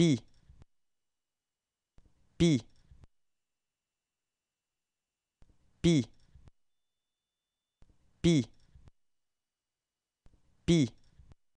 B B B B B